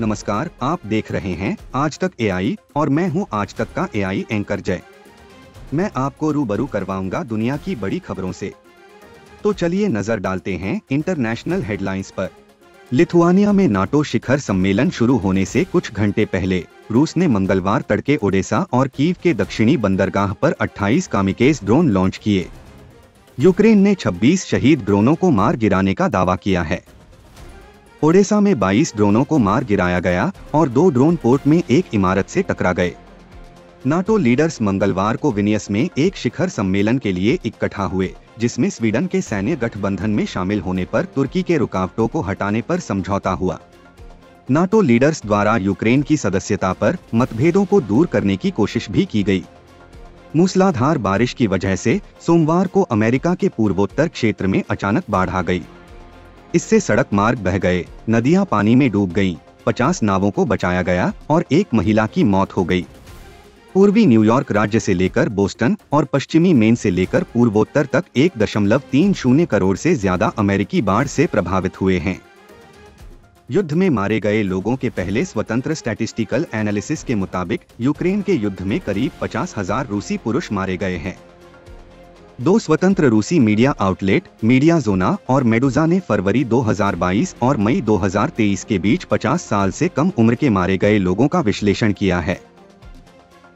नमस्कार, आप देख रहे हैं आज तक एआई और मैं हूँ आज तक का एआई एंकर जय। मैं आपको रूबरू करवाऊँगा दुनिया की बड़ी खबरों से। तो चलिए नज़र डालते हैं इंटरनेशनल हेडलाइंस पर। लिथुआनिया में नाटो शिखर सम्मेलन शुरू होने से कुछ घंटे पहले, रूस ने मंगलवार तड़के ओडेसा और कीव के दक्षिणी बंदरगाह पर 28 कामिकेज ड्रोन लॉन्च किए। यूक्रेन ने 26 शहीद ड्रोनों को मार गिराने का दावा किया है। ओडेसा में 22 ड्रोनों को मार गिराया गया और दो ड्रोन पोर्ट में एक इमारत से टकरा गए। नाटो लीडर्स मंगलवार को विनियस में एक शिखर सम्मेलन के लिए इकट्ठा हुए, जिसमें स्वीडन के सैन्य गठबंधन में शामिल होने पर तुर्की के रुकावटों को हटाने पर समझौता हुआ। नाटो लीडर्स द्वारा यूक्रेन की सदस्यता पर मतभेदों को दूर करने की कोशिश भी की गई। मूसलाधार बारिश की वजह से सोमवार को अमेरिका के पूर्वोत्तर क्षेत्र में अचानक बाढ़ आ गई। इससे सड़क मार्ग बह गए। नदियाँ पानी में डूब गईं, 50 नावों को बचाया गया और एक महिला की मौत हो गई। पूर्वी न्यूयॉर्क राज्य से लेकर बोस्टन और पश्चिमी मेन से लेकर पूर्वोत्तर तक एक दशमलव तीन शून्य करोड़ से ज़्यादा अमेरिकी बाढ़ से प्रभावित हुए हैं। युद्ध में मारे गए लोगों के पहले स्वतंत्र स्टैटिस्टिकल एनालिसिस के मुताबिक यूक्रेन के युद्ध में करीब पचास हज़ार रूसी पुरुष मारे गए हैं। दो स्वतंत्र रूसी मीडिया आउटलेट, मीडिया जोना और मेडुजा ने फरवरी 2022 और मई 2023 के बीच 50 साल से कम उम्र के मारे गए लोगों का विश्लेषण किया है।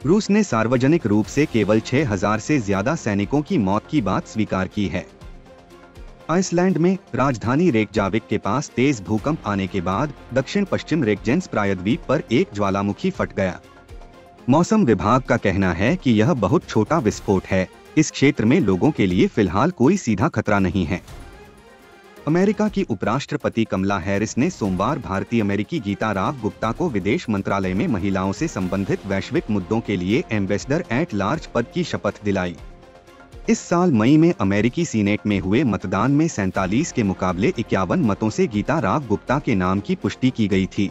रूस ने सार्वजनिक रूप से केवल 6000 से ज़्यादा सैनिकों की मौत की बात स्वीकार की है। आइसलैंड में राजधानी रेकजाविक के पास तेज भूकंप आने के बाद दक्षिण पश्चिम रेकजेंस प्रायद्वीप पर एक ज्वालामुखी फट गया। मौसम विभाग का कहना है कि यह बहुत छोटा विस्फोट है। इस क्षेत्र में लोगों के लिए फ़िलहाल कोई सीधा खतरा नहीं है। अमेरिका की उपराष्ट्रपति कमला हैरिस ने सोमवार भारतीय अमेरिकी गीता राव गुप्ता को विदेश मंत्रालय में महिलाओं से संबंधित वैश्विक मुद्दों के लिए एम्बेसडर एट लार्ज पद की शपथ दिलाई। इस साल मई में अमेरिकी सीनेट में हुए मतदान में सैतालीस के मुकाबले इक्यावन मतों से गीता राव गुप्ता के नाम की पुष्टि की गई थी।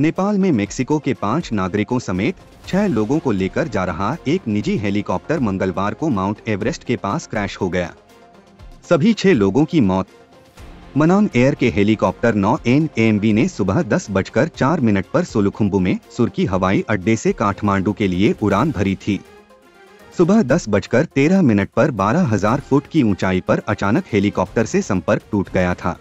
नेपाल में मेक्सिको के पाँच नागरिकों समेत छह लोगों को लेकर जा रहा एक निजी हेलीकॉप्टर मंगलवार को माउंट एवरेस्ट के पास क्रैश हो गया। सभी छह लोगों की मौत। मनांग एयर के हेलीकॉप्टर नौ एन एम बी ने सुबह दस बजकर चार मिनट पर सोलुखुम्बू में सुर्की हवाई अड्डे से काठमांडू के लिए उड़ान भरी थी। सुबह दस बजकर तेरह मिनट पर बारह हज़ार फुट की ऊंचाई पर अचानक हेलीकॉप्टर से संपर्क टूट गया था।